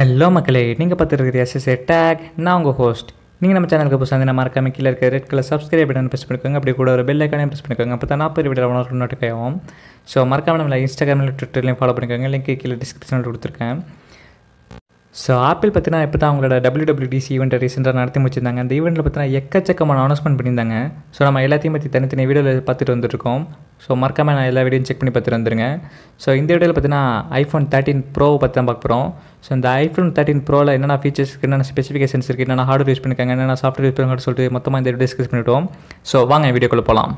Hello மக்களே நீங்கள் பார்த்துருக்குது SSA take நான் உங்கள் ஹோஸ்ட் நீங்கள் நம்ம சேனலுக்கு புதுசாக வந்து மறக்காம கீழே இருக்க red colour subscribe button press பண்ணிக்கோங்க. அப்படி கூட ஒரு பெல் ஐக்கானே ப்ரெஸ் பண்ணிக்கோங்க. அப்போ தான் நாற்பது வீடியோ உனக்கு நோட்டிஃபை ஆகும் ஸோ மறக்காம நம்மளை இன்ஸ்டாகிராமில் ட்விட்டர்லையும் ஃபாலோ பண்ணிக்கோங்க. லிங்க் கீழே டிஸ்கிரிப்ஷனில் கொடுத்துருக்கேன். ஸோ ஆப்பிள் பார்த்தீங்கன்னா இப்போ தான் அவங்களோட WWDC ஈவெண்ட்டை ரீசெண்டாக நடத்தி முடிச்சிருந்தாங்க. அந்த ஈவெண்ட்டில் பார்த்தீங்கன்னா எக்கச்சக்கமான அனௌன்ஸ்மெண்ட் பண்ணியிருந்தாங்க. ஸோ நம்ம எல்லாத்தையும் பற்றி தனித்தனி வீடியோவில் பார்த்துட்டு வந்துருக்கோம். ஸோ மறக்காமல் நான் எல்லா வீடியோ செக் பண்ணி பார்த்துட்டு வந்துருங்க. ஸோ இந்த வீடியோவில் பார்த்தீங்கன்னா ஐஃபோன் தேர்ட்டின் ப்ரோவை பற்றி தான் பார்க்க போகிறோம் ஸோ இந்த ஐஃபோன் தேர்ட்டின் ப்ரோவில் என்னென்ன ஃபீச்சர்ஸ் என்னென்ன ஸ்பெசிஃபிகேஷன்ஸ் இருக்குது என்னென்ன ஹார்ட்வேர் யூஸ் பண்ணிருக்காங்க என்னென்ன சாஃப்ட்வேர் யூஸ் பண்ணுறாங்கன்னு சொல்லிட்டு மொத்தமாக இந்த வீடியோ டிஸ்கஸ் பண்ணிவிட்டோம் ஸோ வாங்க வீடியோக்குள்ளே போகலாம்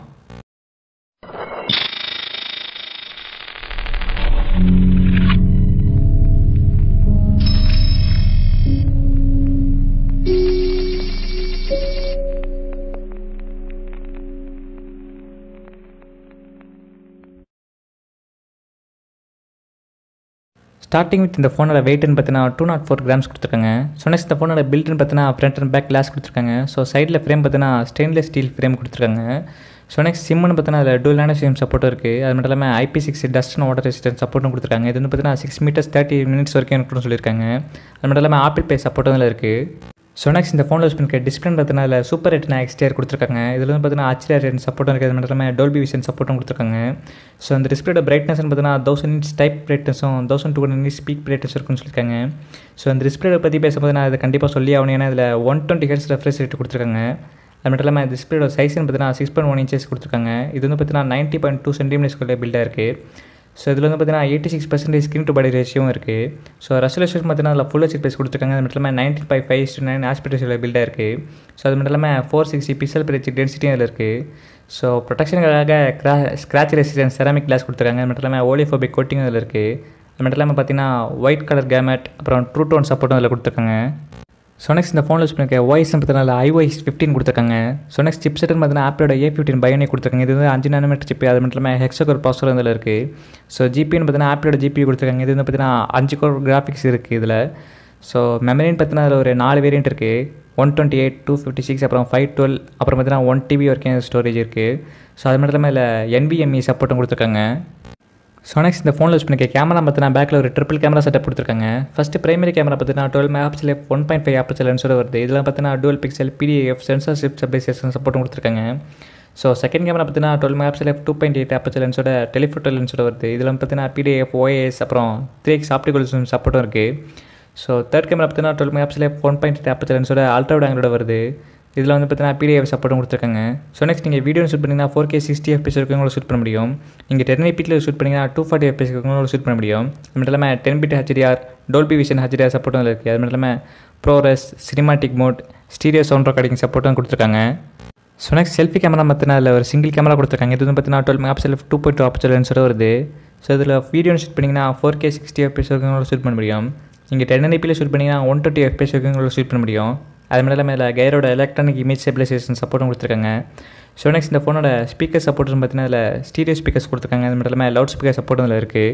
ஸ்டார்டிங் வித் இந்த ஃபோனோட வெயிட்னு பார்த்தீங்கன்னா டூ நாட் ஃபோர் கிராம்ஸ் கொடுத்துருக்காங்க. ஸோ நெக்ஸ்ட் இந்த ஃபோனோட பில்ட்னு பார்த்தீங்கன்னா ஃப்ரண்ட் அண்ட் பேக் கிளாஸ் கொடுத்துருக்காங்க. ஸோ சைடில் ஃப்ரேம் பார்த்தீங்கன்னா ஸ்டெயின்லெஸ் ஸ்டீல் ஃப்ரேம் கொடுத்துருக்காங்க. ஸோ நெக்ஸ்ட் சிம்னு பார்த்தீங்கன்னா அதில் டூலான சிம் சப்போர்ட்டும் இருக்குது அது மட்டும் இல்லாமல் IP six dust and water resistance சப்போர்ட்டும் கொடுத்துருக்காங்க. இது வந்து பார்த்தீங்கன்னா சிக்ஸ் மீட்டர்ஸ் தேர்ட்டி மினிட்ஸ் வரைக்கும் இருக்குன்னு சொல்லியிருக்காங்க. அது மட்டும் இல்லாமல் ஆப்பிள் பே சப்போர்ட்டும் இதில் இருக்குது ஸோ இந்த ஃபோனில் யூஸ் பண்ணிக்க டிஸ்பிளே பார்த்தீங்கன்னா அதில் சூப்பர் ரெட்டினா எக்ஸ்டிஆர் கொடுத்துருக்காங்க. இதில் வந்து பார்த்தீங்கன்னா ஹச்டிஆர் ரெண்டு சப்போர்ட்டும் இருக்குது அது மட்டும் இல்லாமல் டோல்பி விஷன் சப்போர்ட்டும் கொடுத்துருக்காங்க. ஸோ அந்த டிஸ்பிளேட பிரைட்னஸ்னு பார்த்தீங்கன்னா thousand inch type பிரைட்னஸும் thousand two hundred speak brightness இருக்குன்னு சொல்லியிருக்காங்க. ஸோ அந்த டிஸ்பிளேட பற்றி பேசும்போது நான் அதை கண்டிப்பாக சொல்லி ஆகணும். ஏன்னா இதில் one twenty hertz refresh rate கொடுத்துருக்காங்க. அது மட்டும் இல்லாமல் டிஸ்பிளேட சைஸ்னு பார்த்தீங்கன்னா சிக்ஸ் பாயிண்ட் ஒன் இன்ச்சஸ் கொடுத்துருக்காங்க. இது வந்து பார்த்தீங்கன்னா நைன்ட்டி பாயிண்ட் டூ சென்டிமீட்டர்ஸ்குள்ளே பில்டாக இருக்குது ஸோ இதில் வந்து பார்த்தீங்கன்னா eighty six percentage screen to body ரேஷியும் இருக்குது ஸோ ரெசல்யூஷன் பார்த்தீங்கன்னா அதில் ஃபுல் ஹெச் பேஸ் கொடுத்துருக்காங்க. அது மட்டும் இல்லாமல் nineteen five five to nine ஆஸ்பிரேஷனில் பில்டாக இருக்குது ஸோ அது மட்டும் இல்லாமல் ஃபோர் சிக்ஸ்டி பிக்சல் பிரிச்சு டென்சிட்டியும் அதில் இருக்குது ஸோ ப்ரொடெக்ஷனுக்காக கிரா ஸ்க்ராச் ரெசிஸ்டன்ஸ் செராமிக் கிளாஸ் கொடுத்துருக்காங்க. அது மட்டும் இல்லாமல் ஓலிஃபோபிக் கோட்டிங் அதில் இருக்குது அது மட்டும் இல்லாமல் பார்த்தீங்கன்னா ஒயிட் கலர் கேமெட் அப்புறம் ட்ரூ டோன் சப்போர்ட்டும் அதில் கொடுத்துருக்காங்க. ஸோ நெக்ஸ்ட் இந்த ஃபோனில் யூஸ் பண்ணிருக்க வாய்ஸ் பார்த்தனால ஐஒய்ஸ் ஃபிஃப்டின் கொடுத்துருக்காங்க. ஸோ சிப் செட்னு பார்த்தீங்கன்னா ஆப்பிளோட ஏ ஃபிஃப்டின் பயோனே கொடுத்துருக்காங்க. இது வந்து அஞ்சு நானோமீட்டர் சிப்பு அது மட்டும் இல்லாமல் ஹெக்ஸோகர் ப்ராசர் இதில் இருக்குது ஸோ ஜிபின்னு பார்த்தீங்கன்னா ஆப்பிளோட ஜிபி கொடுத்துருக்காங்க. இது வந்து பார்த்தீங்கன்னா அஞ்சு கோர் கிராஃபிக்ஸ் இருக்குது இதில். ஸோ மெமரின்னு பார்த்தீங்கன்னா அதில் ஒரு நாலு வேரியன்ட் இருக்குது one twenty eight two fifty six அப்புறம் ஃபைவ் டுவெல் அப்புறம் பார்த்தீங்கன்னா ஒன் டிபி வரைக்கும் ஸ்டோரேஜ் இருக்குது ஸோ அது மட்டும் இல்லாமல் இதில் என்பிஎம்இ சப்போர்ட்டும் கொடுத்துருக்காங்க. ஸோ நெக்ஸ்ட் இந்த ஃபோனில் யூஸ் பண்ணிக்க கேமரா பார்த்தீங்கன்னா பேக்கில் ஒரு ட்ரிபிள் கேமரா செட்டப் கொடுத்துருக்காங்க. ஃபஸ்ட்டு பிரைமரி கேமரா பார்த்தீங்கன்னா twelve megapixel one point five aperture லென்ஸோட வருது. இதில் பார்த்தீங்கன்னா twelve pixel PDAF sensor shift stabilisation சப்போர்ட்டும் கொடுத்துருக்காங்க. ஸோ செகண்ட் கேமரா பார்த்தீங்கன்னா twelve megapixel two point eight aperture லென்ஸோட telephoto லென்ஸோட வருது. இதில் பார்த்தீங்கன்னா பிடிஎஃப் ஓஏஎஸ் அப்புறம் த்ரீ எக்ஸ் ஆப்டிகல் சப்போர்ட்டும் இருக்குது ஸோ தேர்ட் கேமரா பார்த்தீங்கன்னா twelve mega pixel one point eight apple லென்ஸோட ultra ஆங்கிலோட வருது. இதில் வந்து பார்த்தீங்கன்னா பிடிஎஃப் சப்போர்ட்டும் கொடுத்துருக்காங்க. ஸோ நெக்ஸ்ட் நீங்கள் வீடியோ ஷூட் பண்ணிங்கன்னா ஃபோர் கே சிக்ஸ்டி எஃபிஎஸ் இருக்கவங்களும் ஷூட் பண்ண முடியும். நீங்கள் டென் எயிட்டில் ஷூட் பண்ணிங்கன்னா டூ ஃபார்ட்டி எஃபிஎஸ் வரைக்கும் ஷூட் பண்ண முடியும். அது மட்டும் இல்லாமல் ten bit HDR Dolby Vision HDR சப்போர்ட்டும் இருக்குது அது மட்டும் இல்லாமல் ProRes cinematic mode stereo sound recording சப்போர்ட்டும் கொடுத்துருக்காங்க. ஸோ நெக்ஸ்ட் செல்ஃபி கேமரா பார்த்தீங்கன்னா அதில் ஒரு சிங்கிள் கேமரா கொடுத்துருக்காங்க. இது வந்து பார்த்தீங்கன்னா twelve mega pixel two point two ஆப்சல் லென்ஸோட வருது. ஸோ இதில் வீடியோ ஷூட் பண்ணிங்கன்னா ஃபோர் கே சிக்ஸ்டி எஃபிஎஸ் வரைக்கும் ஷூட் பண்ண முடியும். நீங்கள் டென் எம்பியில் ஷூட் பண்ணிங்கன்னா ஒன் டுவெண்ட்டி எஃபிஎஸ் வரைக்கும் ஷூட் பண்ண முடியும். அது மட்டும் இல்லாமல் இதில் கயரோட எலக்ட்ரானிக் இமேஜ் ஸ்டெபிலைசேஷன் சப்போர்ட்டும் கொடுத்துருக்காங்க. ஸோ நெக்ஸ்ட் இந்த ஃபோனோட ஸ்பீக்கர் சப்போர்ட்னு பார்த்தீங்கன்னா இதில் ஸ்டீரியோ ஸ்பீக்கர்ஸ் கொடுத்துருக்காங்க. அது மட்டும் இல்லாமல் லவுட் ஸ்பீக்கர் சப்போர்ட் இதில் இருக்குது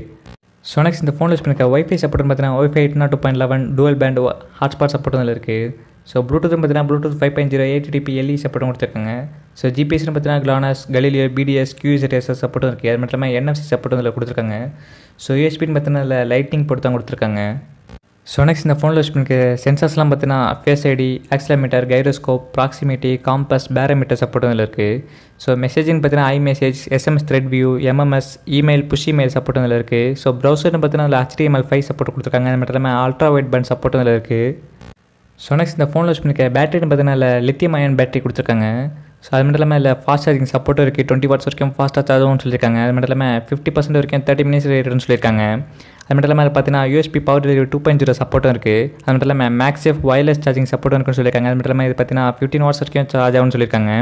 ஸோ நெக்ஸ்ட் இந்த ஃபோனில் யூஸ் பண்ணிக்க ஒய்ஃபை சப்போர்ட்னு பார்த்தீங்கன்னா wifi eight nought two point eleven dual band hotspot support இதில் இருக்குது ஸோ ப்ளூடூத் பார்த்தீங்கன்னா Bluetooth five point zero eight DP LE சப்போர்ட்டும் கொடுத்துருக்காங்க. ஸோ ஜிபிஎஸ்னு பார்த்தீங்கன்னா கிளானஸ் கலிலியோ பிடிஎஸ் கியூஎஸ்எஸ் சப்போர்ட்டும் இருக்குது அது மட்டும் இல்லாமல் என்எஃப்சி சப்போர்ட்டும் இதில் கொடுத்துருக்காங்க. ஸோ யூஎஸ்பின்னு பார்த்தீங்கன்னா இதில் லைட்டிங் போட்டு தான் கொடுத்துருக்காங்க. ஸோ இந்த ஃபோனில் யூஸ் பண்ணிக்க சென்சர்ஸ்லாம் பார்த்தீங்கன்னா face ID accelerometer gyroscope proximity compass barometer சப்போர்ட்டும் இதில் இருக்குது ஸோ மெசேஜ்னு பார்த்தீங்கன்னா iMessage SMS thread view MMS email push email சப்போர்ட்டும் இதில் இருக்குது ஸோ ப்ரௌசர்னு பார்த்தீங்கன்னா அதில் ஹெச்டிஎம்எல் ஃபைவ் சப்போர்ட் கொடுத்துருக்காங்க. அது மட்டும் இல்லாமல் அல்ட்ரா வைட் பேண்ட் சப்போர்ட்டும் இதில் இருக்குது ஸோ இந்த ஃபோனில் யூஸ் பண்ணிக்க பேட்டரின்னு பார்த்தீங்கன்னா லித்தியம் அயன் பேட்டரி கொடுத்துருக்காங்க. ஸோ அது மட்டும் இல்லாமல் இல்லை ஃபாஸ்ட் சார்ஜிங் சப்போர்ட்டும் இருக்குது டுவெண்ட்டி வாட்ஸ் வரைக்கும் ஃபாஸ்ட்டாக சார்ஜும் சொல்லியிருக்காங்க அது மட்டும் இல்லாமல் ஃபிஃப்டி பர்சன்ட் வரைக்கும் தேர்ட்டி மினிட்ஸ் ரேட்டுன்னு சொல்லியிருக்காங்க அது மட்டும் இல்லாமல் பார்த்தீங்கன்னா USB power delivery two point zero சப்போர்ட்டும் இருக்குது அது மட்டும் இல்லாமல் மேக்ஸேஃப் வயர்லெஸ் சார்ஜிங் சப்போர்ட்டும் இருக்குன்னு சொல்லியிருக்காங்க அது மட்டும் இல்லாமல் இது பார்த்தீங்கன்னா ஃபிஃப்டின் வாட்ஸ் வரைக்கும் சார்ஜ் ஆகும்னு சொல்லியிருக்காங்க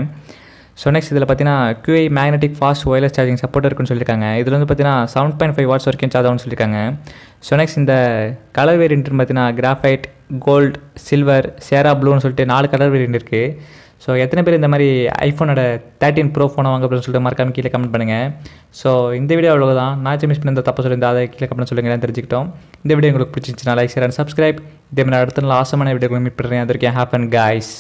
ஸோ நெக்ஸ்ட் இதில் பார்த்தீங்கன்னா Qi magnetic fast wireless charging support இருக்குன்னு சொல்லியிருக்காங்க இதில் வந்து பார்த்தீங்கன்னா செவன் பாயிண்ட் ஃபைவ் வாட்ஸ் வரைக்கும் சார்ஜ் ஆகும்னு சொல்லியிருக்காங்க ஸோ நெக்ஸ்ட் இந்த கலர் வேரியன்ட்னு பார்த்தீங்கன்னா கிராஃபைட் கோல்ட் சில்வர் சேரா ப்ளூன்னு சொல்லிட்டு நாலு கலர் வேரியன்ட் இருக்குது ஸோ எத்தனை பேர் இந்த மாதிரி ஐஃபோனோட தேர்ட்டின் ப்ரோ ஃபோனை வாங்க அப்படின்னு சொல்லிட்டு மறக்காம கீழே கமெண்ட் பண்ணுங்கள் ஸோ இந்த வீடியோ அவ்வளோதான் நான் மிஸ் பண்ணி இந்த தப்பு சொல்லியிருந்தா அதை கீழே கமெண்ட் சொல்லுங்கள் தெரிஞ்சுக்கிட்டோம். இந்த வீடியோ உங்களுக்கு பிடிச்சிருந்துச்சுன்னா லைக் ஷேர் அண்ட் சப்ஸ்கிரைப் இதே மாதிரி அடுத்த நாள் ஆசமான வீடியோ மீட் பண்ணுறேன் அதற்கு ஹேப்பன் காய்ஸ்